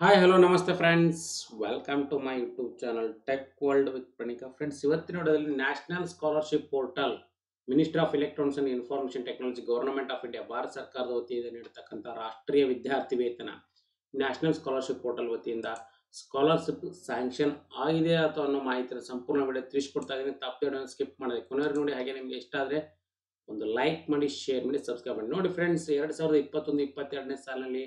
Hi hello ನಮಸ್ತೆ friends welcome to my YouTube channel tech world with Pranika friends ಇವತ್ತಿನ ವಿಡಿಯೋದಲ್ಲಿ national scholarship portal ministry of electronics and information technology government of India Bharat ಸರ್ಕಾರದ ವತಿಯಿಂದ ನೀಡತಕ್ಕಂಥ ರಾಷ್ಟ್ರೀಯ ವಿದ್ಯಾರ್ಥಿ ವೇತನ. ನ್ಯಾಷನಲ್ ಸ್ಕಾಲರ್ಶಿಪ್ ಪೋರ್ಟಲ್ ವತಿಯಿಂದ ಸ್ಕಾಲರ್ಶಿಪ್ ಸ್ಯಾಂಕ್ಷನ್ ಆಗಿದೆ ಅಥವಾ ಅನ್ನೋ ಮಾಹಿತಿಯನ್ನು ಸಂಪೂರ್ಣ ವಿಡಿಯೋ ತಿಳಿಸ್ಕೊಡ್ತಾ ಇದ್ದೀನಿ. ತಪ್ಪು ಸ್ಕಿಪ್ ಮಾಡಿದೆ. ಕೊನೆಯವ್ರು ನೋಡಿ ಹಾಗೆ ನಿಮಗೆ ಇಷ್ಟ ಆದರೆ ಒಂದು ಲೈಕ್ ಮಾಡಿ ಶೇರ್ ಮಾಡಿ ಸಬ್ಸ್ಕ್ರೈಬ್ ಮಾಡಿ. ನೋಡಿ ಫ್ರೆಂಡ್ಸ್ ಎರಡು ಸಾವಿರದ ಇಪ್ಪತ್ತೊಂದು, ಇಪ್ಪತ್ತೆರಡನೇ ಸಾಲಿನಲ್ಲಿ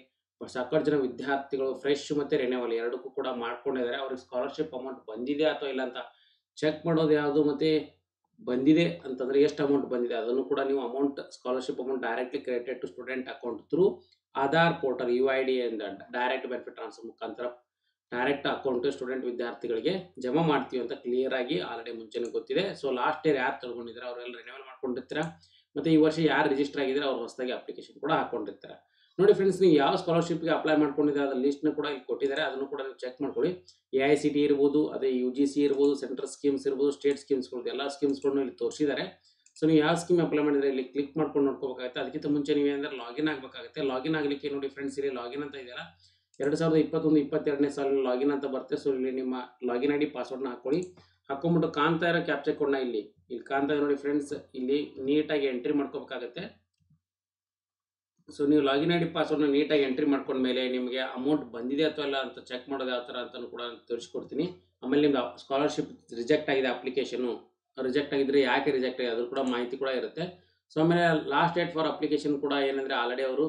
ಸಾಕಷ್ಟು ಜನ ವಿದ್ಯಾರ್ಥಿಗಳು ಫ್ರೆಶ್ ಮತ್ತೆ ರೆನ್ಯೂವಲ್ ಎರಡಕ್ಕೂ ಕೂಡ ಮಾಡ್ಕೊಂಡಿದ್ದಾರೆ. ಅವ್ರಿಗೆ ಸ್ಕಾಲರ್ಶಿಪ್ ಅಮೌಂಟ್ ಬಂದಿದೆ ಅಥವಾ ಇಲ್ಲ ಅಂತ ಚೆಕ್ ಮಾಡೋದು ಯಾವುದು ಮತ್ತೆ ಬಂದಿದೆ ಅಂತಂದ್ರೆ ಎಷ್ಟು ಅಮೌಂಟ್ ಬಂದಿದೆ ಅದನ್ನು ಕೂಡ ನೀವು amount scholarship amount directly credited to student account through Aadhaar portal U I D ಇಂದ ಡೈರೆಕ್ಟ್ ಬೆನಿಫಿಟ್ ಟ್ರಾನ್ಸ್ಫರ್ ಮುಖಾಂತರ ಡೈರೆಕ್ಟ್ ಅಕೌಂಟ್ ಸ್ಟೂಡೆಂಟ್ ವಿದ್ಯಾರ್ಥಿಗಳಿಗೆ ಜಮಾ ಮಾಡ್ತೀವಿ ಅಂತ ಕ್ಲಿಯರ್ ಆಗಿ ಆಲ್ರೆಡಿ ಮುಂಚೆನೇ ಗೊತ್ತಿದೆ. ಸೊ ಲಾಸ್ಟ್ ಇಯರ್ ಯಾರು ತಗೊಂಡಿದ್ದಾರೆ, ಅವರೆಲ್ಲ ರಿನ್ಯೂವಲ್ ಮಾಡ್ಕೊಂಡಿರ್ತೀರಾ? ಮತ್ತೆ ಈ ವರ್ಷ ಯಾರು ರಿಜಿಸ್ಟರ್ ಆಗಿದ್ರೆ ಅವ್ರು ಹೊಸದಾಗಿ ಅಪ್ಲಿಕೇಶನ್ ಕೂಡ ಹಾಕೊಂಡಿರ್ತಾರೆ. ನೋಡಿ ಫ್ರೆಂಡ್ಸ್ ನೀವು ಯಾವ ಸ್ಕಾಲರ್ಶಿಪ್ಗೆ ಅಪ್ಲೈ ಮಾಡ್ಕೊಂಡಿದ್ರೆ ಅದ್ರ ಲಿಸ್ಟ್ನ ಕೂಡ ಇಲ್ಲಿ ಕೊಟ್ಟಿದ್ದಾರೆ. ಅದನ್ನು ಕೂಡ ನೀವು ಚೆಕ್ ಮಾಡ್ಕೊಳ್ಳಿ. ಎ ಐ ಸಿ ಟಿ ಇರ್ಬೋದು, ಅದೇ ಯು ಜಿ ಸಿ ಇರ್ಬೋದು ಸೆಂಟ್ರಲ್ ಸ್ಕೀಮ್ಸ್ ಇರ್ಬೋದು ಸ್ಟೇಟ್ ಸ್ಕೀಮ್ಸ್ಗಳು ಎಲ್ಲ ಸ್ಕೀಮ್ಸ್ಗಳನ್ನು ಇಲ್ಲಿ ತೋರಿಸಿದ್ದಾರೆ. ಸೊ ನೀವು ಯಾವ ಸ್ಕೀಮ್ ಅಪ್ಲೈ ಮಾಡಿದ್ರೆ ಇಲ್ಲಿ ಕ್ಲಿಕ್ ಮಾಡ್ಕೊಂಡು ನೋಡ್ಕೋಬೇಕಾಗುತ್ತೆ. ಅದಕ್ಕಿಂತ ಮುಂಚೆ ನೀವು ಏನಂದ್ರೆ ಲಾಗಿನ್ ಆಗಬೇಕಾಗುತ್ತೆ. ಲಾಗಿನ್ ಆಗಲಿಕ್ಕೆ ನೋಡಿ ಫ್ರೆಂಡ್ಸ್ ಇಲ್ಲಿ ಲಾಗಿನ್ ಅಂತ ಇದೆಯಲ್ಲ, ಎರಡು ಸಾವಿರದ ಇಪ್ಪತ್ತೊಂದು, ಇಪ್ಪತ್ತೆರಡನೇ ಸಾಲಿನ ಲಾಗಿನ್ ಅಂತ ಬರುತ್ತೆ. ಸೊ ಇಲ್ಲಿ ನಿಮ್ಮ ಲಾಗಿನ್ ಐ ಡಿ ಪಾಸ್ವರ್ಡ್ನ ಹಾಕೊಳ್ಳಿ ಹಾಕೊಂಬಿಟ್ಟು ಕಾಣ್ತಾ ಇರೋ ಕ್ಯಾಪ್ಚರ್ ಕೋಡ್ನ ಇಲ್ಲಿ ಇಲ್ಲಿ ಕಾಣ್ತಾ ಇದೆ ನೋಡಿ ಫ್ರೆಂಡ್ಸ್ ಇಲ್ಲಿ ನೀಟಾಗಿ ಎಂಟ್ರಿ ಮಾಡ್ಕೋಬೇಕಾಗುತ್ತೆ. ಸೊ ನೀವು ಲಾಗಿನ್ ಐ ಡಿ ಪಾಸ್ವರ್ಡ್ನ ನೀಟಾಗಿ ಎಂಟ್ರಿ ಮಾಡ್ಕೊಂಡ್ಮೇಲೆ ನಿಮಗೆ ಅಮೌಂಟ್ ಬಂದಿದೆ ಅಥವಾ ಇಲ್ಲ ಅಂತ ಚೆಕ್ ಮಾಡೋದು ಯಾವ ಥರ ಅಂತಲೂ ಕೂಡ ತೋರಿಸ್ಕೊಡ್ತೀನಿ. ಆಮೇಲೆ ನಿಮ್ದು ಸ್ಕಾಲರ್ಶಿಪ್ ರಿಜೆಕ್ಟ್ ಆಗಿದೆ ಅಪ್ಲಿಕೇಶನು ರಿಜೆಕ್ಟ್ ಆಗಿದ್ರೆ ಯಾಕೆ ರಿಜೆಕ್ಟ್ ಆಗಿದೆ ಅದ್ರ ಕೂಡ ಮಾಹಿತಿ ಕೂಡ ಇರುತ್ತೆ. ಸೊ ಆಮೇಲೆ ಲಾಸ್ಟ್ ಡೇಟ್ ಫಾರ್ ಅಪ್ಲಿಕೇಶನ್ ಕೂಡ ಏನಂದರೆ ಆಲ್ರೆಡಿ ಅವರು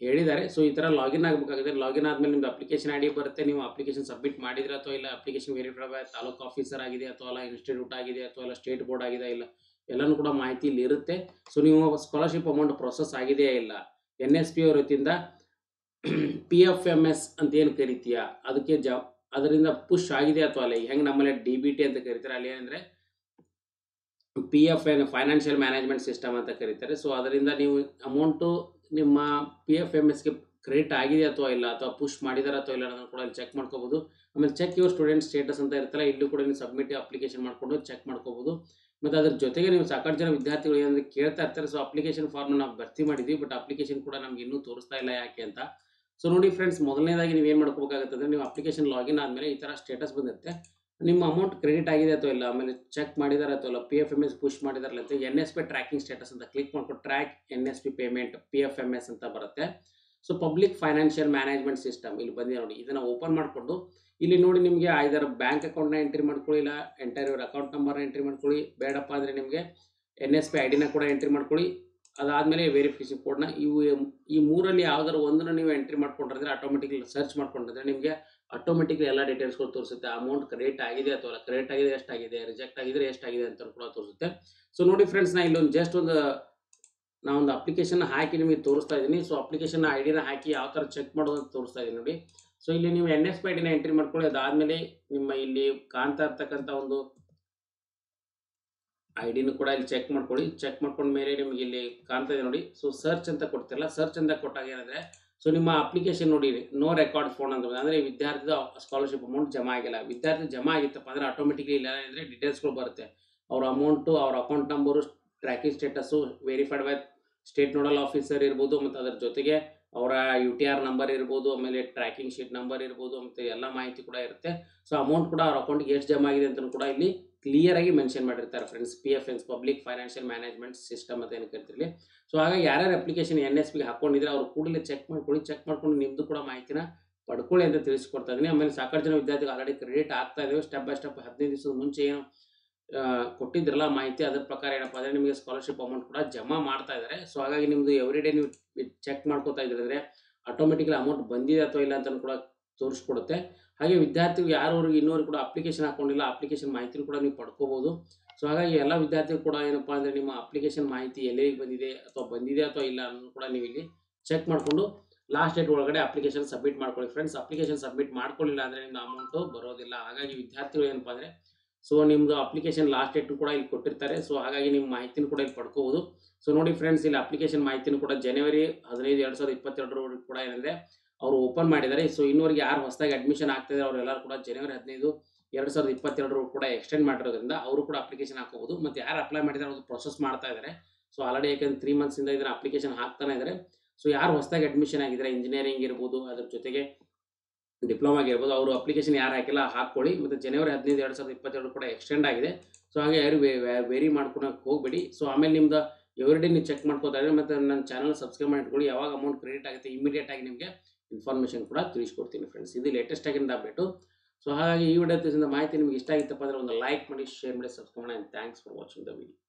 ಹೇಳಿದ್ದಾರೆ. ಸೊ ಈ ಥರ ಲಾಗಿನ್ ಆಗಬೇಕಾಗಿದೆ ಲಾಗಿನ್ ಆದಮೇಲೆ ನಿಮ್ದು ಅಪ್ಲಿಕೇಶನ್ ಐ ಡಿ ಬರುತ್ತೆ. ನೀವು ಅಪ್ಲಿಕೇಶನ್ ಸಬ್ಮಿಟ್ ಮಾಡಿದ್ರೆ ಅಥವಾ ಇಲ್ಲ ಅಪ್ಲಿಕೇಶನ್ ವೆರಿಫೈ ತಾಲೂಕು ಆಫೀಸರ್ ಆಗಿದೆ ಅಥವಾ ಅಲ್ಲ ಇನ್ಸ್ಟಿಟ್ಯೂಟ್ ಆಗಿದೆ ಅಥವಾ ಇಲ್ಲ ಸ್ಟೇಟ್ ಬೋರ್ಡ್ ಆಗಿದೆ ಇಲ್ಲ, ಎಲ್ಲನೂ ಕೂಡ ಮಾಹಿತಿ ಇಲ್ಲಿ ಇರುತ್ತೆ ಸೊ ನೀವು ಸ್ಕಾಲರ್ಶಿಪ್ ಅಮೌಂಟ್ ಪ್ರೊಸೆಸ್ ಆಗಿದೆಯೇ ಇಲ್ಲ? ಎನ್ ಎಸ್ ಪಿ ಅವ್ರ ವತಿಯಿಂದ ಪಿ ಎಫ್ ಎಂ ಎಸ್ ಅಂತ ಏನು ಕರಿತೀಯ? ಅದಕ್ಕೆ ಜ, ಅದರಿಂದ ಪುಷ್ ಆಗಿದೆ ಅಥವಾ ಅಲ್ಲ? ಹೆಂಗೆ ನಮ್ಮಲ್ಲಿ ಡಿ ಬಿ ಟಿ ಅಂತ ಕರಿತಾರೆ, ಅಲ್ಲಿ ಏನಂದರೆ P F N financial management system ಅಂತ ಕರೀತಾರೆ. ಸೊ ಅದರಿಂದ ನೀವು ಅಮೌಂಟು ನಿಮ್ಮ ಪಿ ಎಫ್ ಎಂ ಎಸ್ಗೆ ಕ್ರೆಡಿಟ್ ಆಗಿದೆ ಅಥವಾ ಇಲ್ಲ ಅಥವಾ ಪುಷ್ ಮಾಡಿದಾರ ಅಥವಾ ಇಲ್ಲ ಅನ್ನೋದನ್ನು ಕೂಡ ಇಲ್ಲಿ ಚೆಕ್ ಮಾಡ್ಕೋಬಹುದು ಆಮೇಲೆ ಚೆಕ್ ಯುವರ್ ಸ್ಟೂಡೆಂಟ್ ಸ್ಟೇಟಸ್ ಅಂತ ಇರ್ತಲ್ಲ ಇಲ್ಲೂ ಕೂಡ ನೀವು ಸಬ್ಮಿಟ್ ಅಪ್ಲಿಕೇಶನ್ ಮಾಡ್ಕೊಂಡು ಚೆಕ್ ಮಾಡ್ಕೋಬಹುದು ಮತ್ತು ಅದ್ರ ಜೊತೆಗೆ ನೀವು ಸಾಕಷ್ಟು ಜನ ವಿದ್ಯಾರ್ಥಿಗಳು ಏನಂದ್ರೆ ಕೇಳ್ತಾ ಇರ್ತಾರೆ ಸೊ ಅಪ್ಲಿಕೇಶನ್ ಫಾರ್ಮ್ ನಾವು ಭರ್ತಿ ಮಾಡಿದ್ವಿ ಬಟ್ ಅಪ್ಲಿಕೇಶನ್ ಕೂಡ ನಮ್ಗೆ ಇನ್ನೂ ತೋರಿಸ್ತಾ ಇಲ್ಲ ಯಾಕೆ ಅಂತ. ಸೊ ನೋಡಿ ಫ್ರೆಂಡ್ಸ್ ಮೊದಲನೇದಾಗಿ ನೀವು ಏನು ಮಾಡ್ಕೋಬೇಕಾಗುತ್ತೆ ಅಂದರೆ ನೀವು ಅಪ್ಲಿಕೇಶನ್ ಲಾಗಿನ್ ಆದಮೇಲೆ ಈ ಥರ ಸ್ಟೇಟಸ್ ಬಂದಿರುತ್ತೆ. ನಿಮ್ಮ ಅಮೌಂಟ್ ಕ್ರೆಡಿಟ್ ಆಗಿದೆ ಅಥವಾ ಇಲ್ಲ, ಆಮೇಲೆ ಚೆಕ್ ಮಾಡಿದಾರೆ ಅಥವಾ ಇಲ್ಲ P F M S push ಮಾಡಿದಾರಲ್ಲ ಅಂತ N S P tracking status ಅಂತ ಕ್ಲಿಕ್ ಮಾಡ್ಕೊಂಡು track N S P payment P F M S ಅಂತ ಬರುತ್ತೆ. So public financial management system ಇಲ್ಲಿ ಬಂದಿದೆ ನೋಡಿ. ಇದನ್ನು ಓಪನ್ ಮಾಡಿಕೊಂಡು, ಇಲ್ಲಿ ನೋಡಿ ನಿಮಗೆ ಐದರ ಬ್ಯಾಂಕ್ ಅಕೌಂಟ್ನ ಎಂಟ್ರಿ ಮಾಡ್ಕೊಳ್ಳಿ, ಇಲ್ಲ ಎಂಟೈರ್ ಇವ್ರ ಅಕೌಂಟ್ ನಂಬರ್ನ ಎಂಟ್ರಿ ಮಾಡ್ಕೊಳ್ಳಿ. ಬೇಡಪ್ಪ ಅಂದರೆ ನಿಮಗೆ ಎನ್ ಎಸ್ ಪಿ ಐ ಕೂಡ ಎಂಟ್ರಿ ಮಾಡ್ಕೊಳ್ಳಿ. ಅದಾದಮೇಲೆ ವೆರಿಫಿಕೇಶನ್ ಕೋಡ್ನ ಇವು ಈ ಮೂರಲ್ಲಿ ಯಾವ್ದಾರು ಒಂದನ್ನು ನೀವು ಎಂಟ್ರಿ ಮಾಡ್ಕೊಂಡ್ರೆ ಆಟೋಮೆಟಿಕ್ಲಿ ಸರ್ಚ್ ಮಾಡ್ಕೊಂಡ್ರೆ ನಿಮಗೆ ಆಟೋಮೆಟಿಕ್ಲಿ ಎಲ್ಲ ಡೀಟೇಲ್ಸ್ಗಳು ತೋರಿಸುತ್ತೆ. ಅಮೌಂಟ್ ಕ್ರೆಡಿಟ್ ಆಗಿದೆ ಅಥವಾ ಕ್ರೆಡಿಟ್ ಆಗಿದೆ ಎಷ್ಟಾಗಿದೆ ರಿಜೆಕ್ಟ್ ಆಗಿದ್ರೆ ಎಷ್ಟಾಗಿದೆ ಅಂತ ಕೂಡ ತೋರಿಸುತ್ತೆ. ಸೊ ನೋಡಿ ಫ್ರೆಂಡ್ಸ್ ನಾ ಇಲ್ಲೊಂದು ಜಸ್ಟ್ ಒಂದು ನಾವೊಂದು ಅಪ್ಲಿಕೇಶನ್ ಹಾಕಿ ನಿಮಗೆ ತೋರಿಸ್ತಾ ಇದ್ದೀನಿ. ಸೊ ಅಪ್ಲಿಕೇಶನ್ ಐ ಡಿನ ಹಾಕಿ ಯಾವ ಥರ ಚೆಕ್ ಮಾಡೋದು ಅಂತ ತೋರಿಸ್ತಾ ಇದ್ದೀನಿ ನೋಡಿ. ಸೊ ಇಲ್ಲಿ ನೀವು N S P I entry ಮಾಡ್ಕೊಳ್ಳಿ. ಅದಾದಮೇಲೆ ನಿಮ್ಮ ಇಲ್ಲಿ ಕಾಣ್ತಾ ಇರ್ತಕ್ಕಂಥ ಒಂದು ಐ ಡಿನೂ ಕೂಡ ಇಲ್ಲಿ ಚೆಕ್ ಮಾಡ್ಕೊಳ್ಳಿ. ಚೆಕ್ ಮಾಡ್ಕೊಂಡ ಮೇಲೆ ನಿಮಗೆ ಇಲ್ಲಿ ಕಾಣ್ತಾ ಇದೆ ನೋಡಿ. ಸೊ ಸರ್ಚ್ ಅಂತ ಕೊಡ್ತಿರಲ್ಲ. ಸರ್ಚ್ ಅಂತ ಕೊಟ್ಟಾಗ ಏನಂದರೆ ಸೊ ನಿಮ್ಮ ಅಪ್ಲಿಕೇಶನ್ ನೋಡಿ ನೋ ರೆಕಾರ್ಡ್ ಫೋನ್ ಅಂತ ಅಂದರೆ ವಿದ್ಯಾರ್ಥಿದ ಸ್ಕಾಲರ್ಶಿಪ್ ಅಮೌಂಟ್ ಜಮಾ ಆಗಿಲ್ಲ. ವಿದ್ಯಾರ್ಥಿ ಜಮಾ ಆಗಿತ್ತಪ್ಪ ಅಂದರೆ ಆಟೋಮೆಟಿಕ್ಲಿ ಇಲ್ಲ ಅಂದರೆ ಡೀಟೇಲ್ಸ್ಗಳು ಬರುತ್ತೆ. ಅವ್ರ ಅಮೌಂಟು ಅವ್ರ account number tracking status verified by state nodal officer ಇರ್ಬೋದು ಮತ್ತು ಅದರ ಜೊತೆಗೆ ಅವರ ಯು ಟಿ ಆರ್ ನಂಬರ್ ಇರ್ಬೋದು, ಆಮೇಲೆ ಟ್ರ್ಯಾಕಿಂಗ್ ಶೀಟ್ ನಂಬರ್ ಇರ್ಬೋದು, ಮತ್ತು ಎಲ್ಲ ಮಾಹಿತಿ ಕೂಡ ಇರುತ್ತೆ. ಸೊ ಅಮೌಂಟ್ ಕೂಡ ಅವ್ರ ಅಕೌಂಟ್ಗೆ ಎಷ್ಟು ಜಮಾ ಆಗಿದೆ ಅಂತಲೂ ಕೂಡ ಇಲ್ಲಿ ಕ್ಲಿಯರ್ ಆಗಿ ಮೆನ್ಷನ್ ಮಾಡಿರ್ತಾರೆ friends P F ಎನ್ಸ್ public financial management system ಅಂತ ಏನು ಕರಿತೀರಿ ಸೊ ಹಾಗಾಗಿ ಯಾರ್ಯಾರು ಅಪ್ಲಿಕೇಶನ್ ಎನ್ ಎಸ್ ಪಿಗೆ ಹಾಕೊಂಡಿದ್ರೆ ಅವ್ರು ಕೂಡಲೇ ಚೆಕ್ ಮಾಡ್ಕೊಳ್ಳಿ ಚೆಕ್ ಮಾಡ್ಕೊಂಡು ನಿಮ್ಮದು ಕೂಡ ಮಾಹಿತಿನ ಪಡ್ಕೊಳ್ಳಿ ಅಂತ ತಿಳಿಸ್ಕೊಡ್ತಾ ಇದ್ದೀನಿ ಆಮೇಲೆ ಸಾಕಷ್ಟು ಜನ ವಿದ್ಯಾರ್ಥಿಗಳು ಆಲ್ರೆಡಿ ಕ್ರೆಡಿಟ್ ಆಗ್ತಾ ಇದ್ದಾವೆ ಸ್ಟೆಪ್ ಬೈ ಸ್ಟೆಪ್ ಹದಿನೈದು ದಿವಸದ ಮುಂಚೆ ಏನು ಕೊಟ್ಟಿದ್ರಲ್ಲ ಮಾಹಿತಿ, ಅದ್ರ ಪ್ರಕಾರ ಏನಪ್ಪ ಅಂದರೆ ನಿಮಗೆ ಸ್ಕಾಲರ್ಶಿಪ್ ಅಮೌಂಟ್ ಕೂಡ ಜಮಾ ಮಾಡ್ತಾ ಇದ್ದಾರೆ ಸೊ ಹಾಗಾಗಿ ನಿಮ್ಮದು ಎವ್ರಿ ಡೇ ನೀವು ಚೆಕ್ ಮಾಡ್ಕೋತಾ ಇದ್ರೆ ಆಟೋಮೆಟಿಕ್ಲಿ ಅಮೌಂಟ್ ಬಂದಿದೆ ಅಥವಾ ಇಲ್ಲ ಅಂತ ಕೂಡ ತೋರಿಸ್ಕೊಡುತ್ತೆ. ಹಾಗೆ ವಿದ್ಯಾರ್ಥಿಗಳು ಯಾರವ್ರಿಗೆ ಇನ್ನೂರು ಕೂಡ ಅಪ್ಲಿಕೇಶನ್ ಹಾಕೊಂಡಿಲ್ಲ ಅಪ್ಲಿಕೇಶನ್ ಮಾಹಿತಿನೂ ಕೂಡ ನೀವು ಪಡ್ಕೋಬೋದು. ಸೊ ಹಾಗಾಗಿ ಎಲ್ಲ ವಿದ್ಯಾರ್ಥಿಗಳು ಕೂಡ ಏನಪ್ಪ ಅಂದರೆ ನಿಮ್ಮ ಅಪ್ಲಿಕೇಶನ್ ಮಾಹಿತಿ ಎಲ್ಲೆಲ್ಲಿ ಬಂದಿದೆ ಅಥವಾ ಬಂದಿದೆ ಅಥವಾ ಇಲ್ಲ ಅನ್ನೋದು ಕೂಡ ನೀವು ಇಲ್ಲಿ ಚೆಕ್ ಮಾಡಿಕೊಂಡು ಲಾಸ್ಟ್ ಡೇಟ್ ಒಳಗಡೆ ಅಪ್ಲಿಕೇಶನ್ ಸಬ್ಮಿಟ್ ಮಾಡ್ಕೊಳ್ಳಿ. ಫ್ರೆಂಡ್ಸ್ ಅಪ್ಲಿಕೇಶನ್ ಸಬ್ಮಿಟ್ ಮಾಡ್ಕೊಳ್ಳಿಲ್ಲ ಅಂದರೆ ನಿಮ್ಮ ಅಮೌಂಟು ಬರೋದಿಲ್ಲ. ಹಾಗಾಗಿ ವಿದ್ಯಾರ್ಥಿಗಳು ಏನಪ್ಪ ಅಂದರೆ ಸೊ ನಿಮ್ದು ಅಪ್ಲಿಕೇಶನ್ ಲಾಸ್ಟ್ ಡೇಟ್ ಕೂಡ ಇಲ್ಲಿ ಕೊಟ್ಟಿರ್ತಾರೆ. ಸೊ ಹಾಗಾಗಿ ನಿಮ್ಮ ಮಾಹಿತಿನ ಕೂಡ ಇಲ್ಲಿ ಪಡ್ಕೋಬಹುದು. ಸೊ ನೋಡಿ ಫ್ರೆಂಡ್ಸ್ ಇಲ್ಲಿ ಅಪ್ಲಿಕೇಶನ್ ಮಾಹಿತಿನ ಕೂಡ ಜನವರಿ ಹದಿನೈದು, ಎರಡು ಸಾವಿರದ ಇಪ್ಪತ್ತೆರಡರವರೆಗೂ ಕೂಡ ಏನಂದರೆ ಅವರು ಓಪನ್ ಮಾಡಿದ್ದಾರೆ. ಸೊ ಇನ್ನೂವರೆಗೆ ಯಾರು ಹೊಸದಾಗಿ ಅಡ್ಮಿಷನ್ ಆಗ್ತಿದ್ದಾರೆ ಅವರೆಲ್ಲರೂ ಕೂಡ ಜನವರಿ ಹದಿನೈದು, ಎರಡು ಸಾವಿರದ ಇಪ್ಪತ್ತೆರಡರು ಕೂಡ ಎಕ್ಸ್ಟೆಂಡ್ ಮಾಡಿರೋದ್ರಿಂದ ಅವರು ಕೂಡ ಅಪ್ಲಿಕೇಶನ್ ಹಾಕೋಬಹುದು ಮತ್ತೆ ಯಾರು ಅಪ್ಲೈ ಮಾಡಿದ್ದಾರೆ ಅವರು ಪ್ರೊಸೆಸ್ ಮಾಡ್ತಾ ಇದ್ದಾರೆ. ಸೊ ಆಲ್ರೆಡಿ ಯಾಕಂದ್ರೆ ತ್ರೀ ಮಂತ್ಸಿಂದ ಇದ್ರೆ ಅಪ್ಲಿಕೇಶನ್ ಹಾಕ್ತಾನೆ ಇದ್ದಾರೆ. ಸೊ ಯಾರು ಹೊಸದಾಗಿ ಅಡ್ಮಿಷನ್ ಆಗಿದ್ದಾರೆ ಇಂಜಿನಿಯರಿಂಗ್ ಇರ್ಬೋದು, ಅದ್ರ ಜೊತೆಗೆ ಡಿಪ್ಲೊಮಾಗೆ ಇರ್ಬೋದು ಅವರು ಅಪ್ಲಿಕೇಶನ್ ಯಾರು ಹಾಕಿಲ್ಲ ಹಾಕ್ಕೊಳ್ಳಿ. ಮತ್ತು ಜನವರಿ ಹದಿನೈದು ಎರಡು ಸಾವಿರದ ಇಪ್ಪತ್ತೆರಡು ಕೂಡ ಎಕ್ಸ್ಟೆಂಡ್ ಆಗಿದೆ. ಸೊ ಹಾಗೆ ಯಾರು ವೇರಿ ಮಾಡ್ಕೊಳಕ್ಕೆ ಹೋಗಬೇಡಿ. ಸೊ ಆಮೇಲೆ ನಿಮ್ದು ಎವ್ರಿಡೇ ನೀವು ಚೆಕ್ ಮಾಡ್ಕೋತಾ ಮತ್ತು ನನ್ನ ಚಾನಲ್ ಸಬ್ಸ್ಕ್ರೈಬ್ ಮಾಡಿಟ್ಕೊಳ್ಳಿ ಯಾವಾಗ ಅಮೌಂಟ್ ಕ್ರೆಡಿಟ್ ಆಗುತ್ತೆ ಇಮಿಡಿಯೇಟ್ ಆಗಿ ನಿಮಗೆ ಇನ್ಫಾರ್ಮೇಷನ್ ಕೂಡ ತಿಳಿಸ್ಕೊಡ್ತೀನಿ ಫ್ರೆಂಡ್ಸ್ ಇದು ಲೇಟೆಸ್ಟ್ ಆಗಿಂದ ಅಪ್ಡೇಟು ಸೊ ಹಾಗಾಗಿ ಈ ವಿಡಿಯೋ ತಿಳಿಸಿದ ಮಾಹಿತಿ ನಿಮ್ಗೆ ಇಷ್ಟ ಆಗಿತ್ತಪ್ಪ ಅಂದರೆ ಒಂದು ಲೈಕ್ ಮಾಡಿ ಶೇರ್ ಮಾಡಿ ಸಬ್ಸ್ಕ್ರೈಬ್ ಮಾಡಿ. And thanks for watching the video